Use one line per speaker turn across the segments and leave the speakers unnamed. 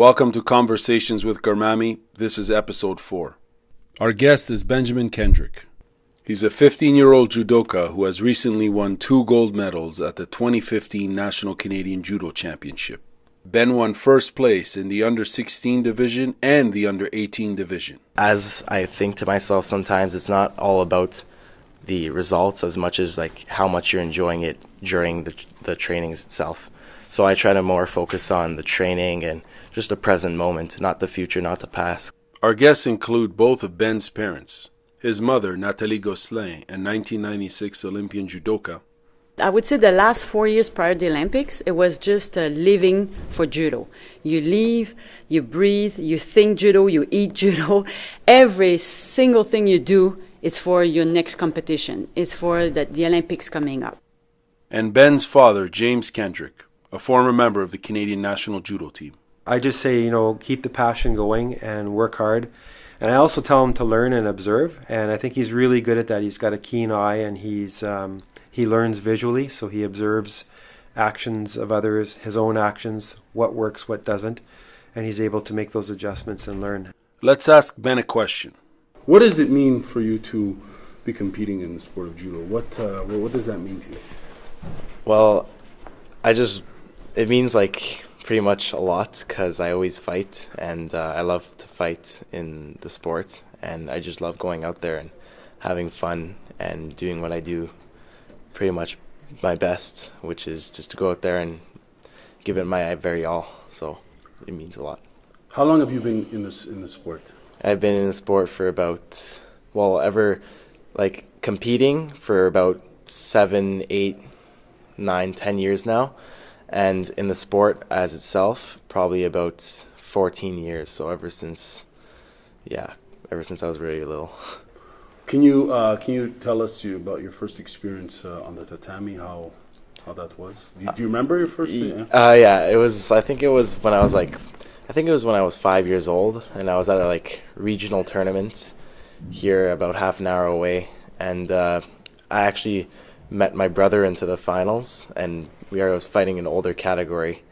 Welcome to Conversations with Garmamie. This is episode 4. Our guest is Benjamin Kendrick. He's a 15 year old judoka who has recently won two gold medals at the 2015 National Canadian Judo Championship. Ben won first place in the under 16 division and the under 18 division.
As I think to myself sometimes, it's not all about the results as much as like how much you're enjoying it during the, the trainings itself. So I try to more focus on the training and just the present moment, not the future, not the past.
Our guests include both of Ben's parents, his mother, Natalie Gosselin, a 1996 Olympian judoka.
I would say the last four years prior to the Olympics, it was just uh, living for judo. You live, you breathe, you think judo, you eat judo. Every single thing you do, it's for your next competition. It's for the, the Olympics coming up.
And Ben's father, James Kendrick, a former member of the Canadian national judo team.
I just say, you know, keep the passion going and work hard. And I also tell him to learn and observe. And I think he's really good at that. He's got a keen eye and he's um, he learns visually, so he observes actions of others, his own actions, what works, what doesn't, and he's able to make those adjustments and learn.
Let's ask Ben a question.
What does it mean for you to be competing in the sport of judo? What uh, what does that mean to you?
Well, I just it means like pretty much a lot because I always fight and uh, I love to fight in the sport and I just love going out there and having fun and doing what I do pretty much my best, which is just to go out there and give it my very all. So it means a lot.
How long have you been in this in the sport?
I've been in the sport for about well, ever like competing for about seven, eight, nine, ten years now and in the sport as itself, probably about 14 years. So ever since, yeah, ever since I was really little.
Can you uh, can you tell us you, about your first experience uh, on the tatami? How how that was? Do you, do you remember your first?
Yeah. Uh, yeah, it was. I think it was when I was like, I think it was when I was five years old, and I was at a like regional tournament here about half an hour away, and uh, I actually met my brother into the finals, and we were fighting an older category,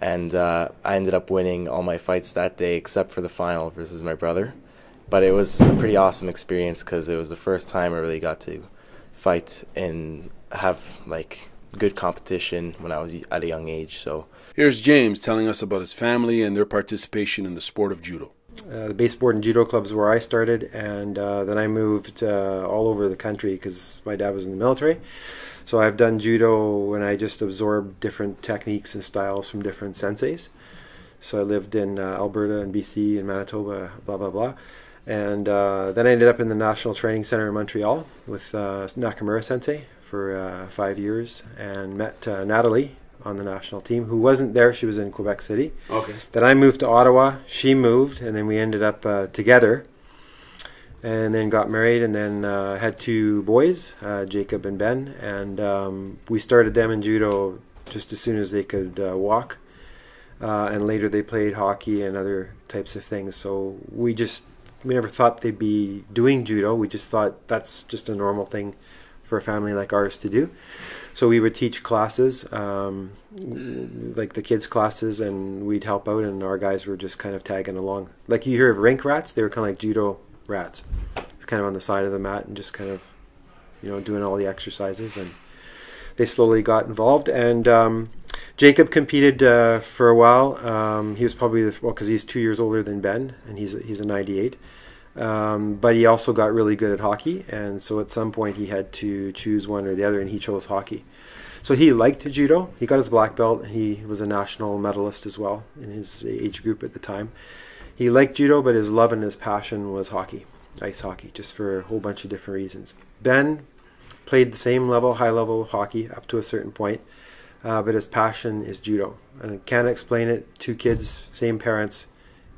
and uh, I ended up winning all my fights that day except for the final versus my brother. But it was a pretty awesome experience because it was the first time I really got to fight and have like good competition when I was at a young age. So
here's James telling us about his family and their participation in the sport of judo.
Uh, the baseboard and judo clubs where I started, and uh, then I moved uh, all over the country because my dad was in the military. So I've done judo and I just absorbed different techniques and styles from different senseis. So I lived in uh, Alberta and BC and Manitoba, blah blah blah, and uh, then I ended up in the National Training Center in Montreal with uh, Nakamura Sensei for five years, and met Natalie on the national team who wasn't there. She was in Quebec City.
Okay.
Then I moved to Ottawa. She moved, and then we ended up uh, together and then got married and then uh, had two boys, uh, Jacob and Ben, and um, we started them in judo just as soon as they could uh, walk. Uh, and later they played hockey and other types of things. So we just we never thought they'd be doing judo. We just thought that's just a normal thing for a family like ours to do. So we would teach classes, um, like the kids' classes, and we'd help out, and our guys were just kind of tagging along. Like you hear of rink rats, they were kind of like judo rats. It's kind of on the side of the mat and just kind of, you know, doing all the exercises. And they slowly got involved. And um, Jacob competed uh, for a while. Um, he was probably the, well because he's two years older than Ben, and he's he's a '98. Um, but he also got really good at hockey, and so at some point he had to choose one or the other, and he chose hockey. So he liked judo. He got his black belt. He was a national medalist as well in his age group at the time he liked judo, but his love and his passion was hockey, ice hockey, just for a whole bunch of different reasons. Ben played the same level, high level hockey up to a certain point, uh, but his passion is judo. And I can't explain it. Two kids, same parents,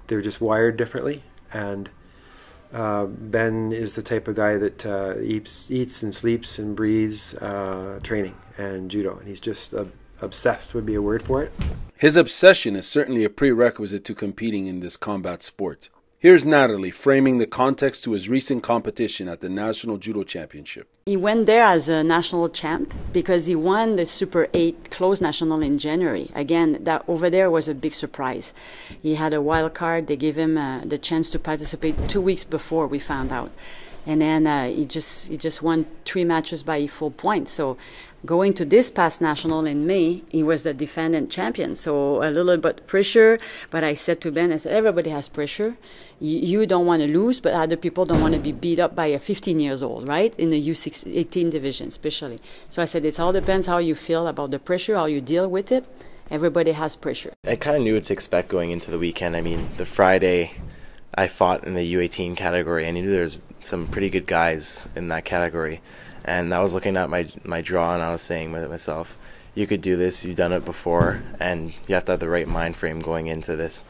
they're just wired differently. And uh, Ben is the type of guy that uh, eats, eats and sleeps and breathes uh, training and judo, and he's just obsessed would be a word for it.
His obsession is certainly a prerequisite to competing in this combat sport. Here's Natalie framing the context to his recent competition at the National Judo Championship.
He went there as a national champ because he won the Super 8 closed national in January. Again, that over there was a big surprise. He had a wild card. They gave him uh, the chance to participate two weeks before we found out. And then uh, he just he just won three matches by full points. So going to this past national in May, he was the defendant champion. So a little bit pressure, but I said to Ben, I said everybody has pressure you don't want to lose, but other people don't want to be beat up by a 15 years old, right? In the U18 division, especially. So I said it all depends how you feel about the pressure, how you deal with it. Everybody has pressure.
I kind of knew what to expect going into the weekend. I mean, the Friday I fought in the U18 category. I knew there was some pretty good guys in that category, and I was looking at my my draw and I was saying to myself, "You could do this. You've done it before, and you have to have the right mind frame going into this."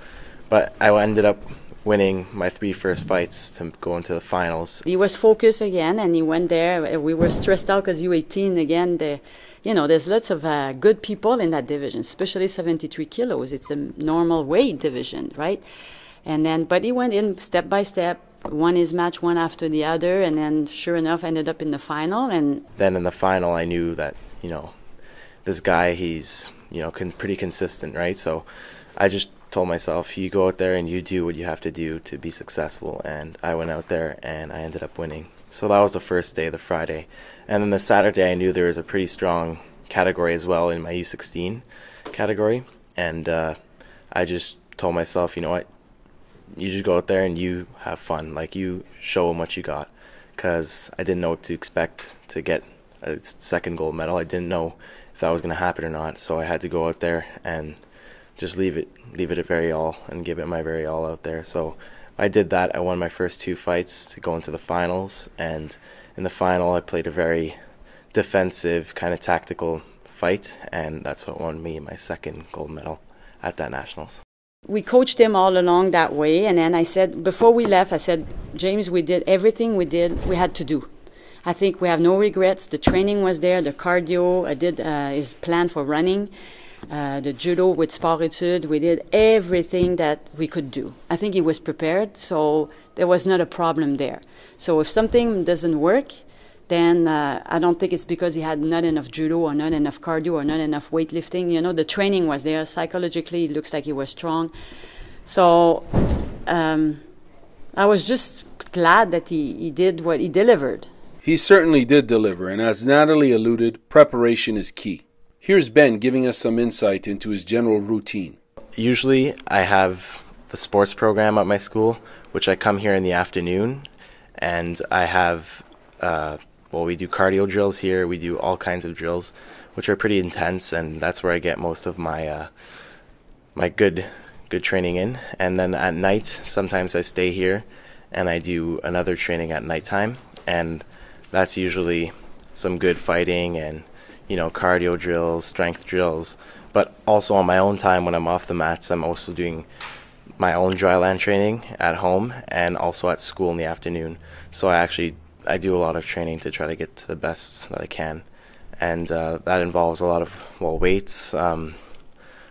But I ended up winning my three first fights to go into the finals.
He was focused again, and he went there. We were stressed out because U18 again. The, you know, there's lots of uh, good people in that division, especially 73 kilos. It's the normal weight division, right? And then, but he went in step by step, won his match one after the other, and then, sure enough, ended up in the final. And
then in the final, I knew that you know, this guy, he's you know, con- pretty consistent, right? So, I just told myself, you go out there and you do what you have to do to be successful. And I went out there and I ended up winning. So that was the first day, the Friday. And then the Saturday, I knew there was a pretty strong category as well in my U16 category. And uh, I just told myself, you know what? You just go out there and you have fun. Like, you show them what you got. Because I didn't know what to expect to get a second gold medal. I didn't know if that was going to happen or not. So I had to go out there and just leave it leave it at very all and give it my very all out there. So I did that. I won my first two fights to go into the finals, and in the final, I played a very defensive, kind of tactical fight, and that's what won me my second gold medal at that nationals.
We coached him all along that way, and then I said before we left, I said, James, we did everything we did we had to do. I think we have no regrets. The training was there, the cardio. I did uh, his plan for running uh, the judo with Sportude. We did everything that we could do. I think he was prepared, so there was not a problem there. So if something doesn't work, then uh, I don't think it's because he had not enough judo or not enough cardio or not enough weightlifting. You know, the training was there. Psychologically, it looks like he was strong. So um, I was just glad that he, he did what he delivered.
He certainly did deliver, and as Natalie alluded, preparation is key. Here's Ben giving us some insight into his general routine.
Usually, I have the sports program at my school, which I come here in the afternoon, and I have, uh, well, we do cardio drills here. We do all kinds of drills, which are pretty intense, and that's where I get most of my uh, my good good training in. And then at night, sometimes I stay here, and I do another training at nighttime, and that's usually some good fighting and you know, cardio drills, strength drills, but also on my own time when I'm off the mats, I'm also doing my own dry land training at home and also at school in the afternoon. So I actually I do a lot of training to try to get to the best that I can, and uh, that involves a lot of well weights, um,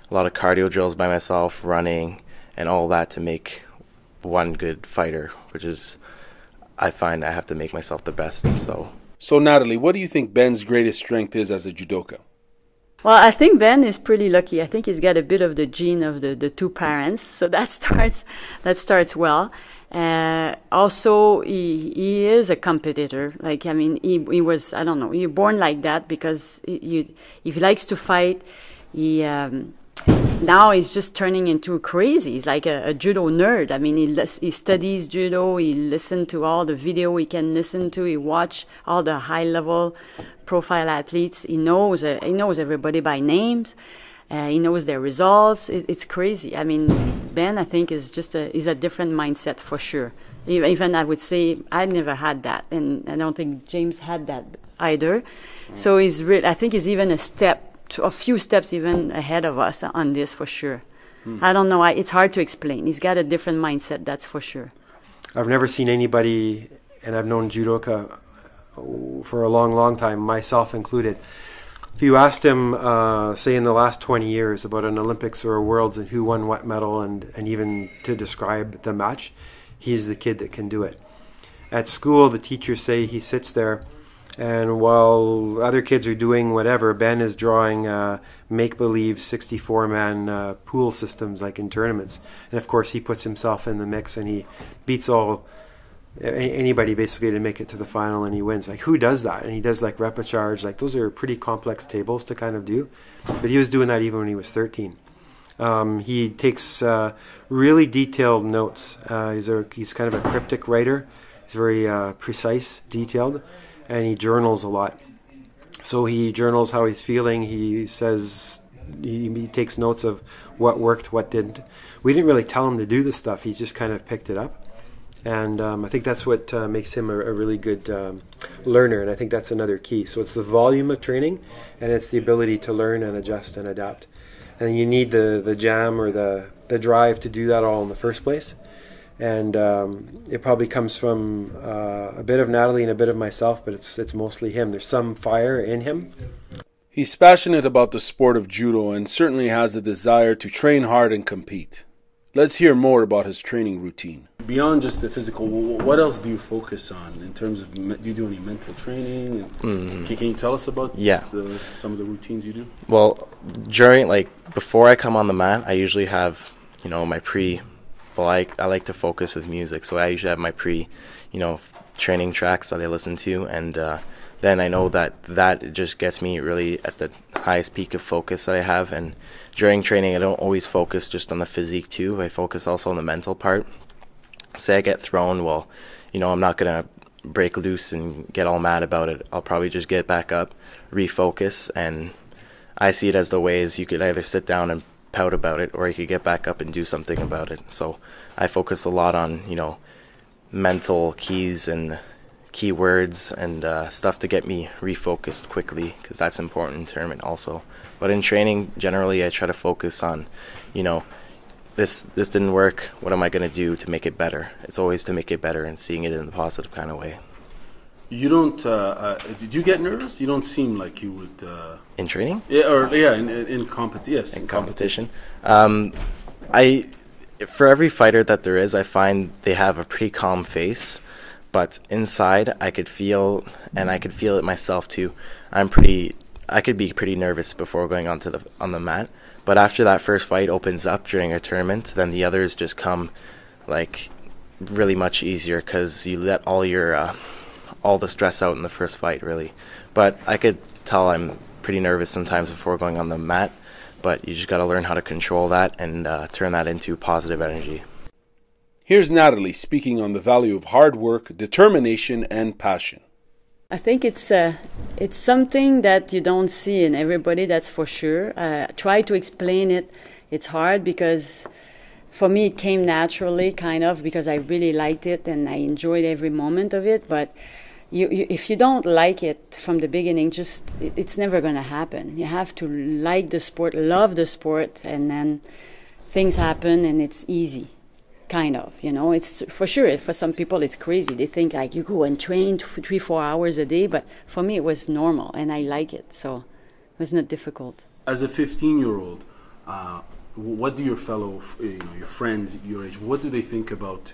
a lot of cardio drills by myself, running, and all that to make one good fighter, which is I find I have to make myself the best. So
so, Natalie, what do you think Ben's greatest strength is as a judoka?
Well, I think Ben is pretty lucky. I think he's got a bit of the gene of the, the two parents, so that starts that starts well. Uh, also, he he is a competitor. Like I mean, he he was I don't know. You're born like that because you, if he likes to fight, he. Um, now he's just turning into crazy. He's like a, a judo nerd. I mean, he he studies judo. He listens to all the video he can listen to. He watch all the high level profile athletes. He knows uh, he knows everybody by names. Uh, he knows their results. It, it's crazy. I mean, Ben, I think is just a is a different mindset for sure. Even I would say I never had that, and I don't think James had that either. So he's re- I think he's even a step a few steps even ahead of us on this for sure. Hmm. I don't know. I, it's hard to explain. He's got a different mindset, that's for sure.
I've never seen anybody, and I've known judoka for a long, long time, myself included. If you asked him, uh, say, in the last 20 years about an Olympics or a Worlds and who won what medal, and, and even to describe the match, he's the kid that can do it. At school, the teachers say he sits there, and while other kids are doing whatever, Ben is drawing uh, make believe 64 man uh, pool systems like in tournaments. And of course, he puts himself in the mix and he beats all anybody basically to make it to the final and he wins. Like who does that? And he does like repechage. Like those are pretty complex tables to kind of do. But he was doing that even when he was 13. Um, he takes uh, really detailed notes. Uh, he's a he's kind of a cryptic writer. He's very uh, precise, detailed, and he journals a lot. So he journals how he's feeling. He says he, he takes notes of what worked, what didn't. We didn't really tell him to do this stuff. He just kind of picked it up and um, I think that's what uh, makes him a, a really good um, learner, and I think that's another key. So it's the volume of training, and it's the ability to learn and adjust and adapt. And you need the the jam or the the drive to do that all in the first place. And um, it probably comes from uh, a bit of Natalie and a bit of myself, but it's it's mostly him. There's some fire in him.
He's passionate about the sport of judo and certainly has a desire to train hard and compete. Let's hear more about his training routine.
Beyond just the physical, what else do you focus on in terms of? Do you do any mental training? Mm. Can, can, you tell us about
yeah.
The, some of the routines you do?
Well, during like before I come on the mat, I usually have you know my pre. Well, I I like to focus with music, so I usually have my pre, you know, training tracks that I listen to, and uh, then I know that that just gets me really at the highest peak of focus that I have. And during training, I don't always focus just on the physique too. I focus also on the mental part. Say I get thrown, well, you know, I'm not gonna break loose and get all mad about it. I'll probably just get back up, refocus, and I see it as the ways you could either sit down and pout about it, or I could get back up and do something about it. So I focus a lot on you know mental keys and keywords and uh, stuff to get me refocused quickly because that's important in tournament also. But in training, generally, I try to focus on, you know, this this didn't work. What am I going to do to make it better? It's always to make it better and seeing it in the positive kind of way.
You don't. Uh, uh, did you get nervous? You don't seem like you would. Uh,
in training?
Yeah, or yeah, in in, in competition. Yes,
in, in competition. Um, I, for every fighter that there is, I find they have a pretty calm face but inside I could feel and I could feel it myself too. I'm pretty I could be pretty nervous before going onto the on the mat, but after that first fight opens up during a tournament, then the others just come like really much easier cuz you let all your uh, all the stress out in the first fight really. But I could tell I'm pretty nervous sometimes before going on the mat, but you just got to learn how to control that and uh, turn that into positive energy.
Here's Natalie speaking on the value of hard work, determination, and passion.
I think it's uh, it's something that you don't see in everybody. That's for sure. Uh, try to explain it. It's hard because for me it came naturally, kind of, because I really liked it and I enjoyed every moment of it. But you, you, if you don't like it from the beginning, just it, it's never going to happen. You have to like the sport, love the sport, and then things happen and it's easy kind of you know it's for sure for some people it's crazy they think like you go and train three four hours a day but for me it was normal and i like it so it was not difficult
as a 15 year old uh, what do your fellow you know your friends your age what do they think about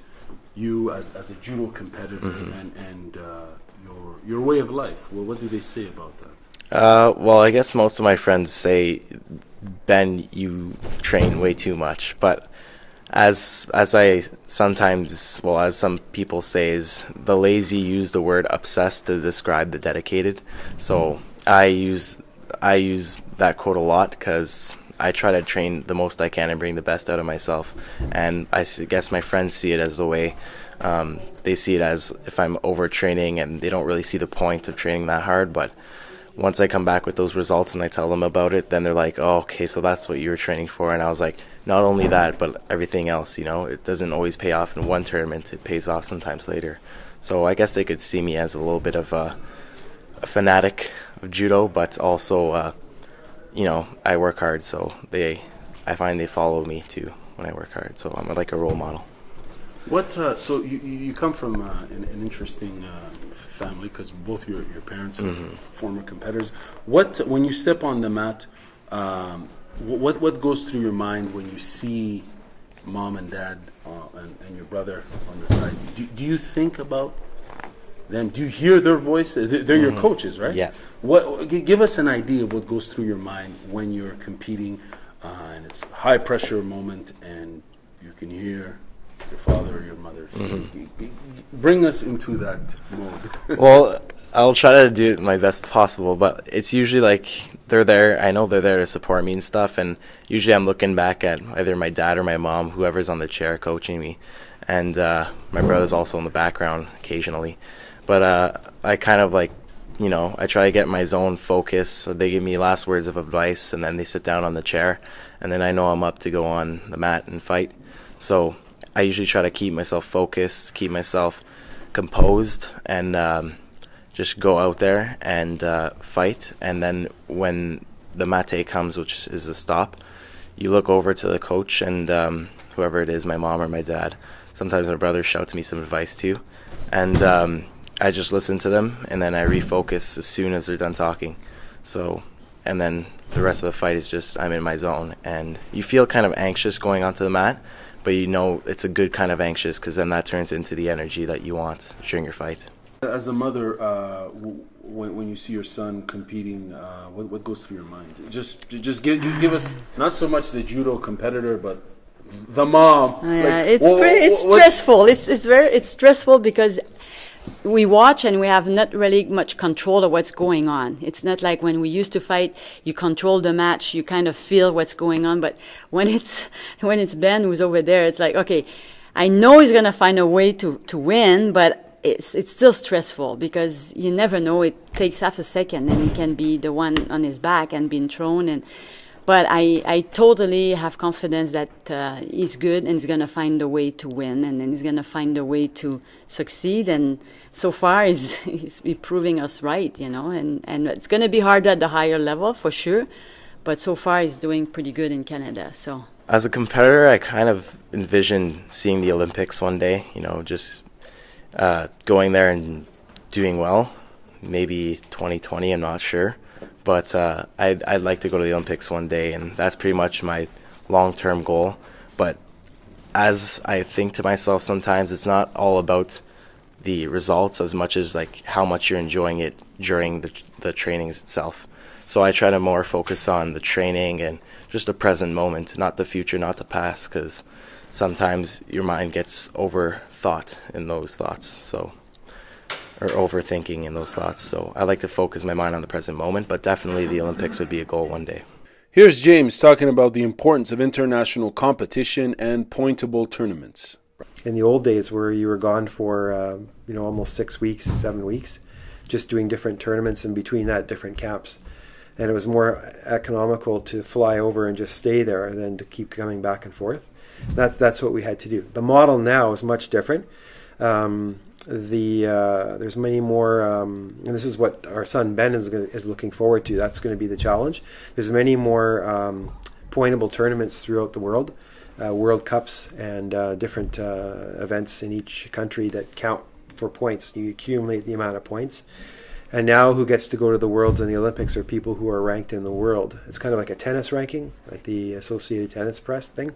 you as, as a judo competitor mm-hmm. and and uh, your your way of life well, what do they say about that
uh, well i guess most of my friends say ben you train way too much but as as I sometimes well as some people say is the lazy use the word obsessed to describe the dedicated. So I use I use that quote a lot because I try to train the most I can and bring the best out of myself. And I guess my friends see it as the way um, they see it as if I'm overtraining and they don't really see the point of training that hard. But once I come back with those results and I tell them about it, then they're like, "Oh, okay, so that's what you were training for." And I was like, not only that, but everything else. You know, it doesn't always pay off in one tournament; it pays off sometimes later. So I guess they could see me as a little bit of a, a fanatic of judo, but also, uh, you know, I work hard, so they, I find they follow me too when I work hard. So I'm like a role model.
What? Uh, so you you come from uh, an, an, interesting uh, family because both your your parents mm-hmm. are former competitors. What when you step on the mat? Um, what what goes through your mind when you see mom and dad uh, and, and your brother on the side. Do, do you think about them? Do you hear their voices? They're, they're your coaches, right?
Mm-hmm. Yeah.
What? Give us an idea of what goes through your mind when you're competing, uh, and it's a high pressure moment, and you can hear your father or your mother. So
Mm-hmm.
bring us into that mode.
well, I'll try to do it my best possible, but it's usually like they're there. I know they're there to support me and stuff, and usually I'm looking back at either my dad or my mom, whoever's on the chair coaching me, and uh, my brother's also in the background occasionally. But uh, I kind of like, you know, I try to get my zone focus. So they give me last words of advice, and then they sit down on the chair, and then I know I'm up to go on the mat and fight. So I usually try to keep myself focused, keep myself composed, and um, just go out there and uh, fight. And then when the mate comes, which is the stop, you look over to the coach and um, whoever it is, my mom or my dad. Sometimes my brother shouts me some advice too, and um, I just listen to them, and then I refocus as soon as they're done talking. So, and then the rest of the fight is just I'm in my zone, and you feel kind of anxious going onto the mat, but you know it's a good kind of anxious because then that turns into the energy that you want during your fight.
As a mother, uh, w- when, when you see your son competing, uh, what, what goes through your mind? Just just give you give us not so much the judo competitor, but the mom.
Yeah,
Like,
it's
wha-
pretty, it's
what-
stressful. It's it's very it's stressful because we watch and we have not really much control of what's going on. It's not like when we used to fight, you control the match, you kind of feel what's going on. But when it's when it's Ben who's over there, it's like okay, I know he's gonna find a way to to win, but it's it's still stressful because you never know. It takes half a second, and he can be the one on his back and being thrown and but I, I totally have confidence that uh, he's good and he's going to find a way to win and then he's going to find a way to succeed. And so far, he's, he's proving us right, you know. And, and it's going to be harder at the higher level for sure. But so far, he's doing pretty good in Canada. So
As a competitor, I kind of envision seeing the Olympics one day, you know, just uh, going there and doing well. Maybe 2020, I'm not sure. But uh, I'd, I'd like to go to the Olympics one day, and that's pretty much my long term goal. But as I think to myself sometimes, it's not all about the results as much as like how much you're enjoying it during the, the trainings itself. So I try to more focus on the training and just the present moment, not the future, not the past, because sometimes your mind gets overthought in those thoughts. So or overthinking in those thoughts. So I like to focus my mind on the present moment, but definitely the Olympics would be a goal one day.
Here's James talking about the importance of international competition and pointable tournaments.
in the old days where you were gone for uh, you know almost six weeks, seven weeks, just doing different tournaments and between that different camps, and it was more economical to fly over and just stay there than to keep coming back and forth. That's that's what we had to do. The model now is much different. Um, the uh, there's many more, um, and this is what our son Ben is gonna, is looking forward to. That's going to be the challenge. There's many more um, pointable tournaments throughout the world uh, World Cups and uh, different uh, events in each country that count for points. You accumulate the amount of points. And now, who gets to go to the Worlds and the Olympics are people who are ranked in the world. It's kind of like a tennis ranking, like the Associated Tennis Press thing.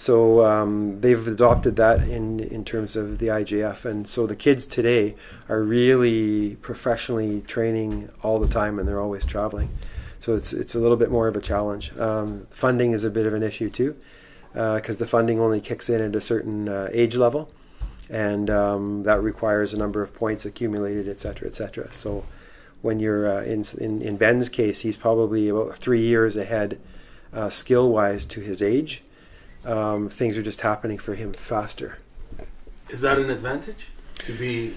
So um, they've adopted that in in terms of the IJF, and so the kids today are really professionally training all the time, and they're always traveling. So it's it's a little bit more of a challenge. Um, funding is a bit of an issue too, because the funding only kicks in at a certain uh, age level, and um, that requires a number of points accumulated, et cetera, et cetera. So when you're uh, in, in in Ben's case, he's probably about three years ahead, uh, skill wise, to his age. Um, things are just happening for him faster.
Is that an advantage to be?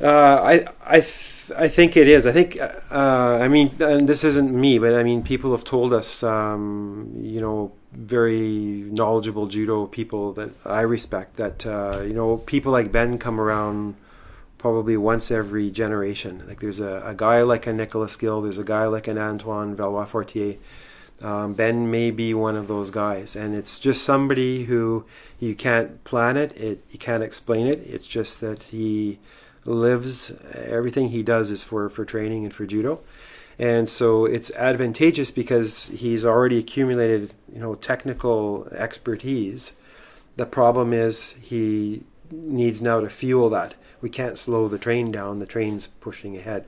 Uh, I I th- I think it is. I think uh, I mean, and this isn't me, but I mean, people have told us, um, you know, very knowledgeable judo people that I respect. That uh, you know, people like Ben come around probably once every generation. Like there's a, a guy like a Nicolas Gill, there's a guy like an Antoine Valois Fortier. Um, ben may be one of those guys, and it's just somebody who you can't plan it, it you can't explain it. It's just that he lives everything he does is for for training and for judo, and so it's advantageous because he's already accumulated you know technical expertise. The problem is he needs now to fuel that. We can't slow the train down. The train's pushing ahead.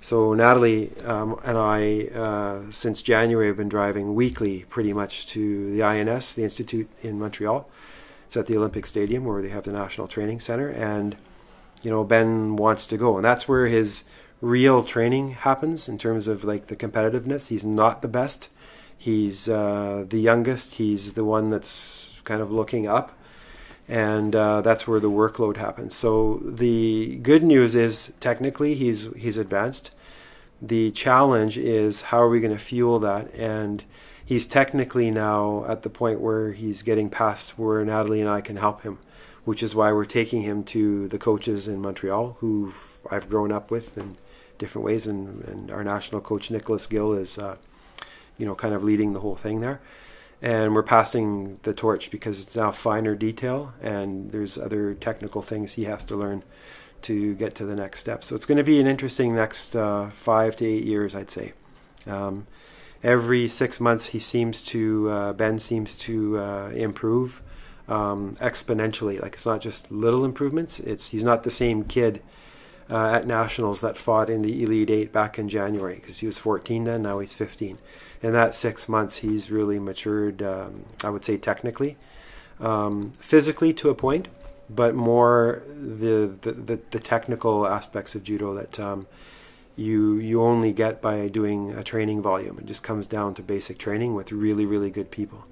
So Natalie um, and I, uh, since January, have been driving weekly, pretty much to the INS, the institute in Montreal. It's at the Olympic Stadium where they have the National Training Center, and you know Ben wants to go, and that's where his real training happens in terms of like the competitiveness. He's not the best. He's uh, the youngest. He's the one that's kind of looking up and uh, that's where the workload happens. So the good news is technically he's he's advanced. The challenge is how are we going to fuel that? And he's technically now at the point where he's getting past where Natalie and I can help him, which is why we're taking him to the coaches in Montreal who I've grown up with in different ways, and, and our national coach Nicolas Gill is, uh, you know, kind of leading the whole thing there and we're passing the torch because it's now finer detail and there's other technical things he has to learn to get to the next step. So it's going to be an interesting next uh, five to eight years, I'd say. Um, every six months, he seems to uh, Ben seems to uh, improve um, exponentially. Like it's not just little improvements. It's he's not the same kid. Uh, at nationals that fought in the Elite Eight back in January because he was 14 then, now he's 15 in that six months, he's really matured. Um, I would say technically, um, physically to a point, but more the, the, the, technical aspects of judo that um, you you only get by doing a training volume. It just comes down to basic training with really really good people.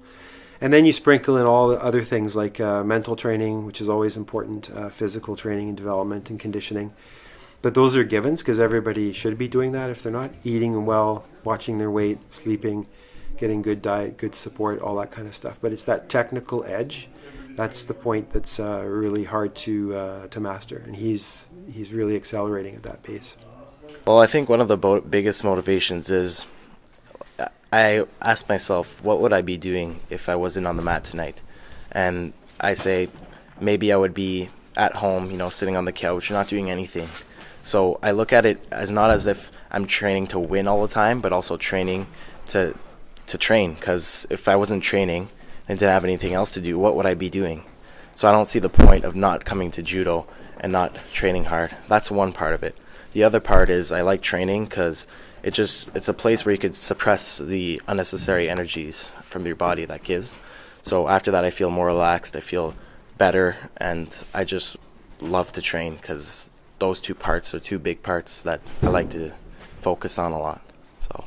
And then you sprinkle in all the other things like uh, mental training, which is always important, uh, physical training and development and conditioning, but those are givens because everybody should be doing that if they're not eating well, watching their weight, sleeping, getting good diet, good support, all that kind of stuff. But it's that technical edge. That's the point that's uh, really hard to uh, to master, and he's he's really accelerating at that pace.
Well, I think one of the biggest motivations is I ask myself, what would I be doing if I wasn't on the mat tonight? And I say, maybe I would be at home, you know, sitting on the couch, not doing anything so I look at it as not as if I'm training to win all the time, but also training to to train. Because if I wasn't training and didn't have anything else to do, what would I be doing? So I don't see the point of not coming to judo and not training hard. That's one part of it. The other part is I like training because it just it's a place where you could suppress the unnecessary energies from your body that gives. So after that, I feel more relaxed. I feel better, and I just love to train because those two parts are two big parts that I like to focus on a lot. So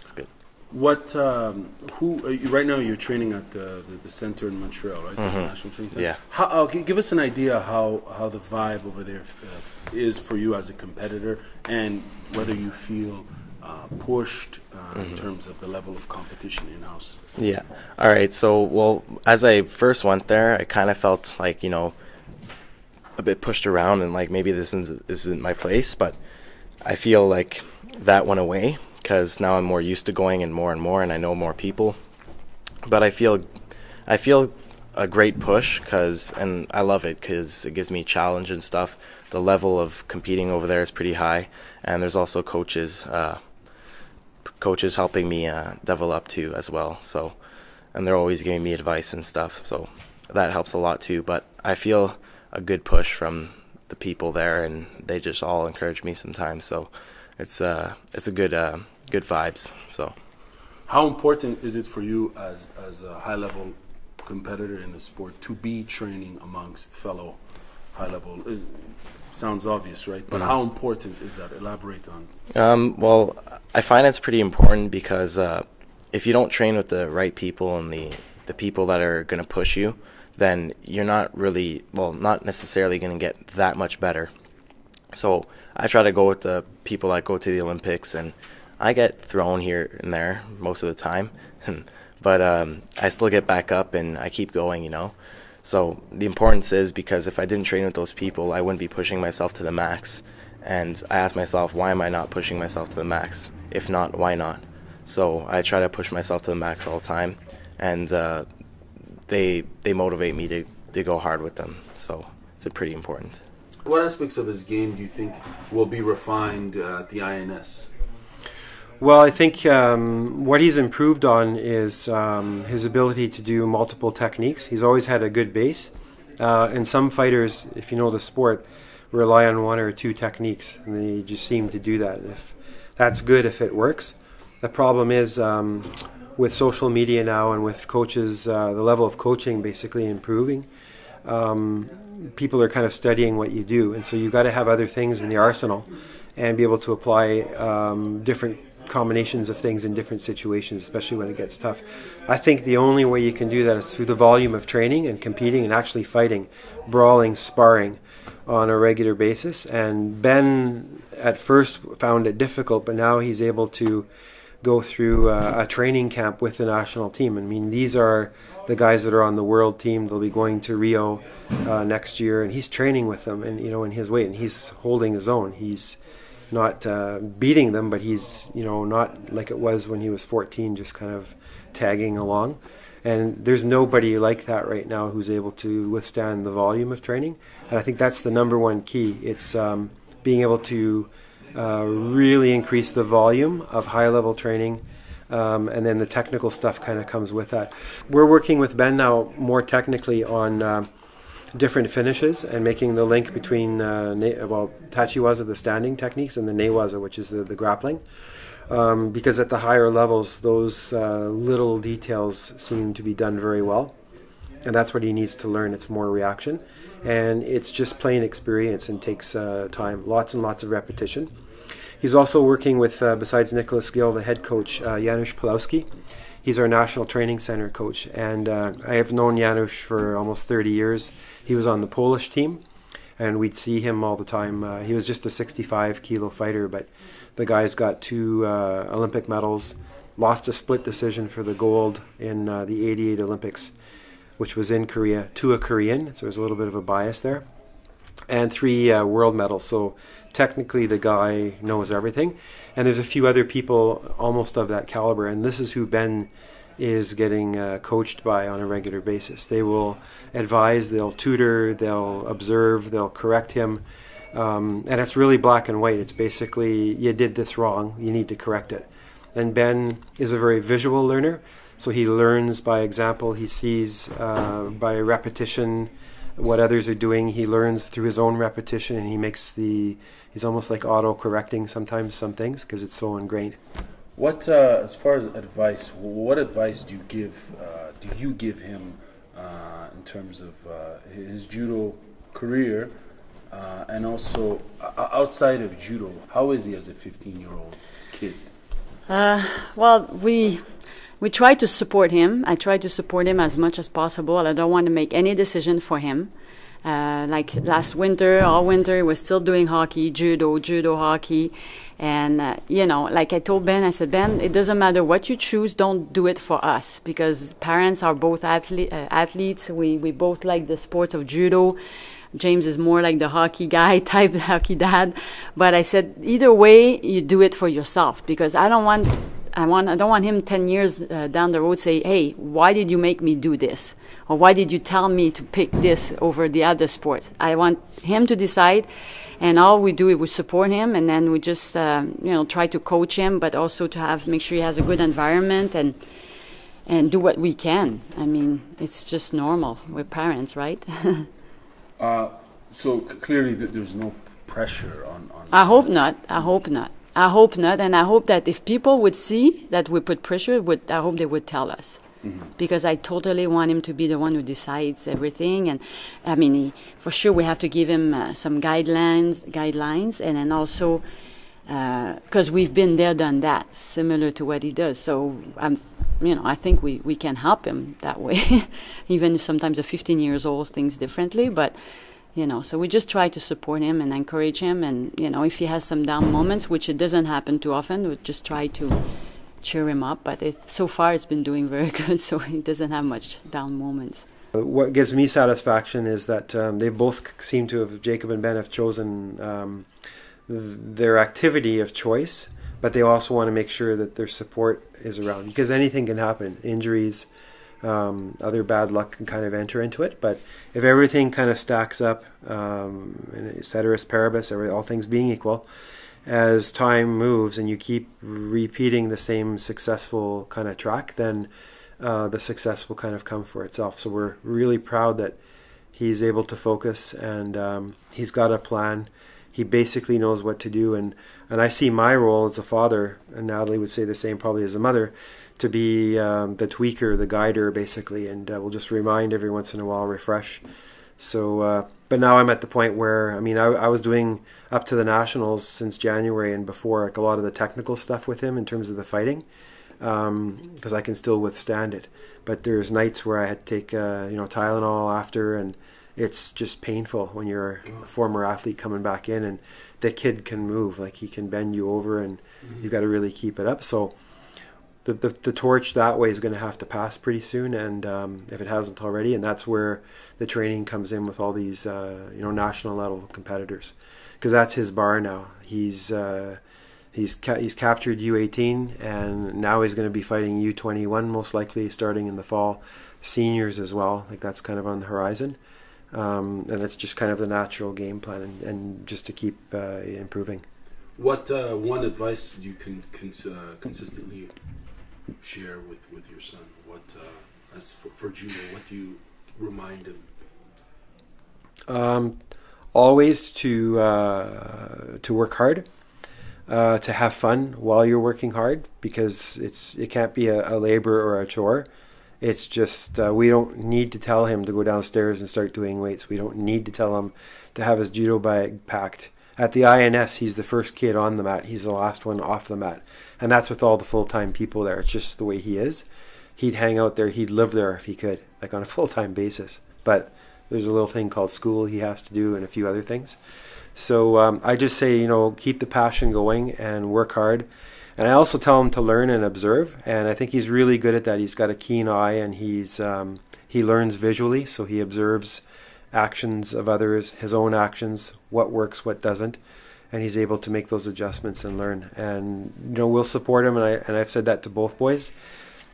it's good.
What um, who you, right now? You're training at the, the, the center in Montreal, right? Mm-hmm. The National Training Center.
Yeah.
How, uh, give us an idea how how the vibe over there uh, is for you as a competitor, and whether you feel. Uh, pushed uh, mm-hmm. in terms of the level of competition in house.
Yeah. All right. So, well, as I first went there, I kind of felt like you know a bit pushed around and like maybe this isn't, isn't my place, but I feel like that went away because now I'm more used to going and more and more, and I know more people. But I feel, I feel a great push because, and I love it because it gives me challenge and stuff. The level of competing over there is pretty high, and there's also coaches, uh, coaches helping me uh, develop too as well. So, and they're always giving me advice and stuff. So that helps a lot too. But I feel a good push from the people there, and they just all encourage me sometimes. So it's uh it's a good uh, good vibes. So
how important is it for you as as a high level competitor in the sport to be training amongst fellow high level? Is, sounds obvious, right? But mm-hmm. how important is that? Elaborate on.
Um, well, I find it's pretty important because uh, if you don't train with the right people and the the people that are going to push you, then you're not really, well, not necessarily going to get that much better. So I try to go with the people that go to the Olympics, and I get thrown here and there most of the time, but um, I still get back up and I keep going, you know. So the importance is because if I didn't train with those people, I wouldn't be pushing myself to the max. And I ask myself, why am I not pushing myself to the max? If not, why not? So I try to push myself to the max all the time, and uh, they they motivate me to, to go hard with them. So it's a pretty important.
What aspects of his game do you think will be refined uh, at the INS?
Well, I think um, what he's improved on is um, his ability to do multiple techniques. He's always had a good base. Uh, and some fighters, if you know the sport, rely on one or two techniques, and they just seem to do that. if that's good, if it works. The problem is um, with social media now and with coaches, uh, the level of coaching basically improving. Um, people are kind of studying what you do, and so you've got to have other things in the arsenal and be able to apply um, different combinations of things in different situations, especially when it gets tough. I think the only way you can do that is through the volume of training and competing and actually fighting, brawling, sparring on a regular basis. And Ben at first found it difficult, but now he's able to go through uh, a training camp with the national team. I mean, these are the guys that are on the world team. They'll be going to Rio uh, next year, and he's training with them, and you know, in his weight, and he's holding his own. He's not uh, beating them, but he's you know not like it was when he was 14, just kind of tagging along. And there's nobody like that right now who's able to withstand the volume of training. And I think that's the number one key. It's um, being able to uh, really increase the volume of high level training. Um, and then the technical stuff kind of comes with that. We're working with Ben now more technically on uh, different finishes and making the link between uh, well tachiwaza the standing techniques and the newaza which is the, the grappling. Um, because at the higher levels those uh, little details seem to be done very well. And that's what he needs to learn. It's more reaction. And it's just plain experience and takes uh, time. Lots and lots of repetition he's also working with uh, besides nicolas gill the head coach uh, janusz pawlowski he's our national training center coach, and uh, I have known Janusz for almost 30 years. He was on the Polish team, and we'd see him all the time. Uh, he was just a 65 kilo fighter, but the guy's got two uh, Olympic medals. Lost a split decision for the gold in uh, the 88 Olympics, which was in Korea, to a Korean, so there's a little bit of a bias there, and three world medals. So technically, the guy knows everything and there's a few other people almost of that caliber, and this is who Ben is getting uh, coached by on a regular basis. They will advise, they'll tutor, they'll observe, they'll correct him, um, and it's really black and white. It's basically you did this wrong, you need to correct it. And Ben is a very visual learner, so he learns by example. He sees uh, by repetition what others are doing. He learns through his own repetition, and he makes the he's almost like auto correcting sometimes some things because it's so ingrained.
What, uh, as far as advice, what advice do you give? Uh, do you give him uh, in terms of uh, his judo career, uh, and also outside of judo? How is he as a 15-year-old kid?
Uh, well, we we try to support him. I try to support him as much as possible. I don't want to make any decision for him. Uh, like last winter, all winter, we're still doing hockey, judo, judo hockey. And, uh, you know, like I told Ben, I said, Ben, it doesn't matter what you choose, don't do it for us because parents are both uh, athletes. We, we both like the sports of judo. James is more like the hockey guy type, hockey dad. But I said, either way, you do it for yourself because I don't want I want I don't want him 10 years uh, down the road say, "Hey, why did you make me do this?" or "Why did you tell me to pick this over the other sports?" I want him to decide and all we do is we support him and then we just um, you know try to coach him but also to have make sure he has a good environment and and do what we can. I mean, it's just normal. We're parents, right?
uh, so clearly th- there's no pressure on, on
I hope not. I hope not. I hope not, and I hope that if people would see that we put pressure, would I hope they would tell us. Mm-hmm. Because I totally want him to be the one who decides everything, and I mean, he, for sure we have to give him uh, some guidelines, guidelines, and then also because uh, we've been there, done that, similar to what he does. So I'm, you know, I think we we can help him that way, even if sometimes a 15 years old thinks differently, but you know so we just try to support him and encourage him and you know if he has some down moments which it doesn't happen too often we just try to cheer him up but it, so far it's been doing very good so he doesn't have much down moments.
What gives me satisfaction is that um, they both seem to have jacob and ben have chosen um, their activity of choice but they also want to make sure that their support is around because anything can happen injuries um, other bad luck can kind of enter into it. But if everything kind of stacks up, um, and ceteris paribus, all things being equal, as time moves and you keep repeating the same successful kind of track, then uh, the success will kind of come for itself. So we're really proud that he's able to focus and um, he's got a plan. He basically knows what to do, and and I see my role as a father, and Natalie would say the same probably as a mother, to be um, the tweaker, the guider, basically, and uh, we'll just remind every once in a while, refresh. So, uh, but now I'm at the point where I mean, I, I was doing up to the nationals since January and before, like a lot of the technical stuff with him in terms of the fighting, because um, I can still withstand it. But there's nights where I had to take uh, you know Tylenol after, and it's just painful when you're a former athlete coming back in and the kid can move, like he can bend you over, and mm-hmm. you've got to really keep it up. So the, the, the torch that way is going to have to pass pretty soon, and um, if it hasn't already, and that's where the training comes in with all these uh, you know national level competitors, because that's his bar now. He's uh, he's ca- he's captured U18, and now he's going to be fighting U21 most likely starting in the fall, seniors as well. Like that's kind of on the horizon. Um, and that's just kind of the natural game plan, and, and just to keep uh, improving.
What uh, one advice you can cons- uh, consistently share with, with your son? What uh, as for, for judo? What do you remind him?
Um, always to uh, to work hard, uh, to have fun while you're working hard, because it's it can't be a, a labor or a chore. It's just uh, we don't need to tell him to go downstairs and start doing weights. We don't need to tell him to have his judo bag packed. At the INS, he's the first kid on the mat. He's the last one off the mat, and that's with all the full time people there. It's just the way he is. He'd hang out there. He'd live there if he could, like on a full time basis. But there's a little thing called school he has to do, and a few other things. So um, I just say, you know, keep the passion going and work hard and I also tell him to learn and observe, and I think he's really good at that. He's got a keen eye, and he's um, he learns visually, so he observes actions of others, his own actions, what works, what doesn't, and he's able to make those adjustments and learn. And you know, we'll support him, and I and I've said that to both boys.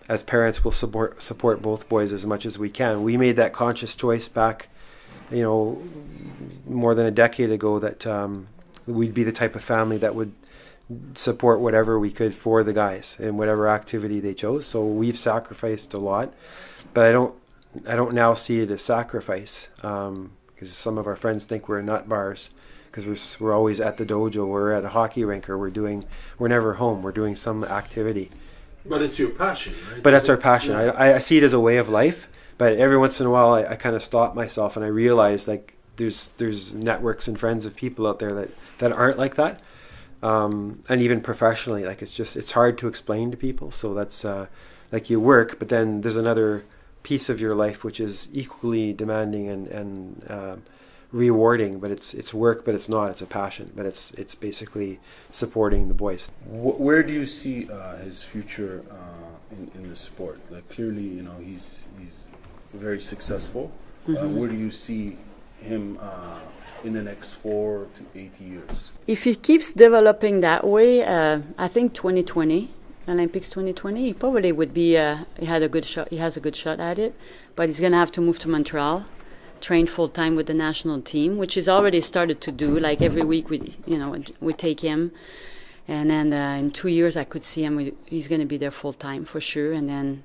As parents, we'll support support both boys as much as we can. We made that conscious choice back, you know, more than a decade ago that um, we'd be the type of family that would support whatever we could for the guys in whatever activity they chose. So we've sacrificed a lot, but I don't I don't now see it as sacrifice because um, some of our friends think we're nut bars because we're we're always at the dojo, we're at a hockey rink, or we're doing we're never home. We're doing some activity.
But it's your passion, right?
But that's our passion. Yeah. I, I see it as a way of life. But every once in a while, I, I kind of stop myself and I realize like there's there's networks and friends of people out there that that aren't like that um, and even professionally like it's just it's hard to explain to people so that's uh, like you work but then there's another piece of your life which is equally demanding and, and uh, rewarding but it's it's work but it's not it's a passion but it's it's basically supporting the boys
where do you see uh, his future uh, in, in the sport like clearly you know he's he's very successful uh, mm-hmm. where do you see him uh, in the next four to eight years?
If he keeps developing that way, uh, I think 2020, Olympics 2020, he probably would be. Uh, he had a good shot. He has a good shot at it, but he's gonna have to move to Montreal, train full time with the national team, which he's already started to do. Like every week, we you know we take him. And then uh, in two years, I could see him. He's going to be there full time for sure. And then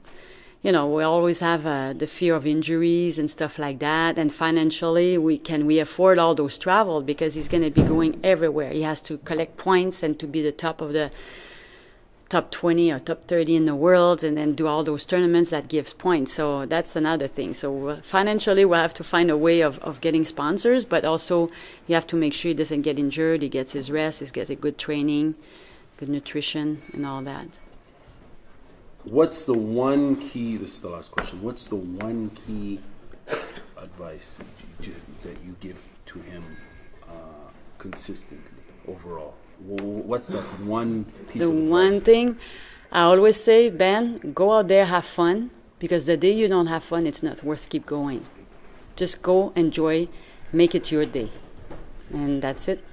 you know, we always have uh, the fear of injuries and stuff like that. And financially, we can we afford all those travel because he's going to be going everywhere. He has to collect points and to be the top of the top 20 or top 30 in the world and then do all those tournaments that gives points so that's another thing so uh, financially we'll have to find a way of, of getting sponsors but also you have to make sure he doesn't get injured he gets his rest he gets a good training good nutrition and all that
What's the one key? This is the last question. What's the one key advice that you give to him uh, consistently overall? What's that one piece?
The
of
one thing I always say, Ben, go out there, have fun, because the day you don't have fun, it's not worth keep going. Just go, enjoy, make it your day, and that's it.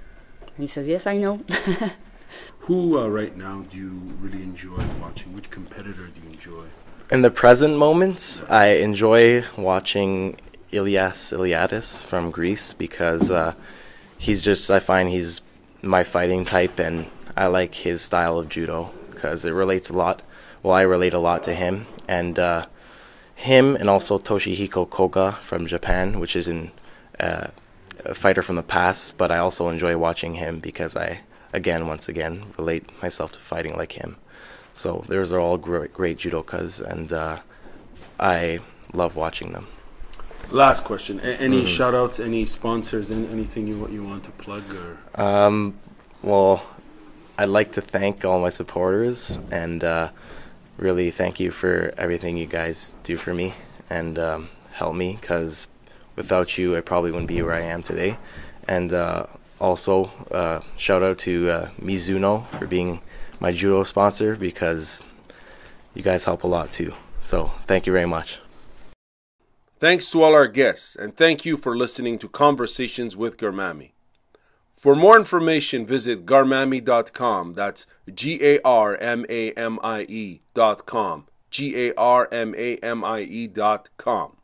And he says, "Yes, I know."
Who uh, right now do you really enjoy watching? Which competitor do you enjoy?
In the present moments, I enjoy watching Ilias Iliadis from Greece because uh, he's just, I find he's my fighting type, and I like his style of judo because it relates a lot. Well, I relate a lot to him, and uh, him, and also Toshihiko Koga from Japan, which is in, uh, a fighter from the past. But I also enjoy watching him because I, again, once again, relate myself to fighting like him. So those are all great, great judokas, and uh, I love watching them.
Last question. A- any
Mhm.
shout outs, any sponsors, any, anything you, you want to plug? or
Um, well, I'd like to thank all my supporters and uh, really thank you for everything you guys do for me and um, help me because without you, I probably wouldn't be where I am today. And uh, also, uh, shout out to uh, Mizuno for being my judo sponsor because you guys help a lot too. So, thank you very much.
Thanks to all our guests, and thank you for listening to Conversations with Garmamie. For more information, visit garmamie.com. That's G A R M A M I E dot com. G A R M A M I E dot com.